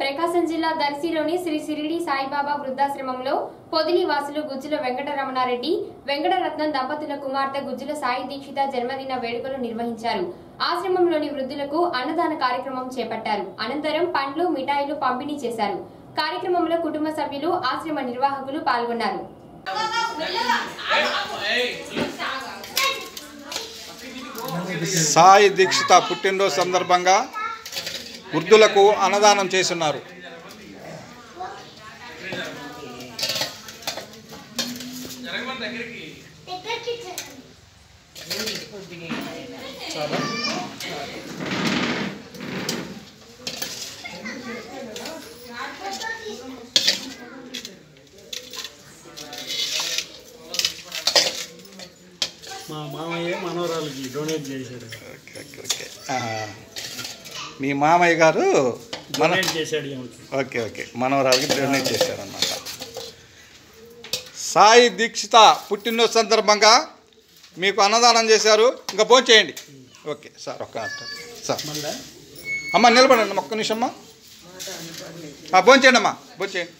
ప్రకాశం జిల్లా దర్శిలోని శ్రీ సిరిడి సాయిబాబా వృద్ధాశ్రమంలో పొదిలి వాసులు గుజ్జుల వెంకటరమణారెడ్డి వెంకటరత్నం దంపతుల కుమార్తె గుజ్జుల సాయి దీక్షిత జన్మదిన వేడుకలు నిర్వహించారు. ఆశ్రమంలోని వృద్ధులకు అన్నదాన కార్యక్రమం చేపట్టారు. అనంతరం పండ్లు మిఠాయిలు పంపిణీ చేశారు. కార్యక్రమంలో కుటుంబ సభ్యులు ఆశ్రమ నిర్వాహకులు పాల్గొన్నారు. సాయి దీక్షిత పుట్టినరోజు సందర్భంగా వృద్ధులకు అన్నదానం చేస్తున్నారు. మా మామయ్య మనవరాలకి డొనేట్ చేశాడు. Okay okay okay. మీ మామయ్య గారు మన. Okay okay. మనవరాలకి డొనేట్ చేశారన్నమాట. సాయి దీక్షిత పుట్టినరోజు సందర్భంగా మీకు అన్నదానం చేశారు. ఇంకా భోజనం చేయండి. ఓకే సార్ ఒక్క సార్. అమ్మ నిలబడండి ఒక్క నిమిషం అమ్మా. భోజనం చేయండి అమ్మా. భోజనం చేయండి.